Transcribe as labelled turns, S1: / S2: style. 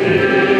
S1: Amen.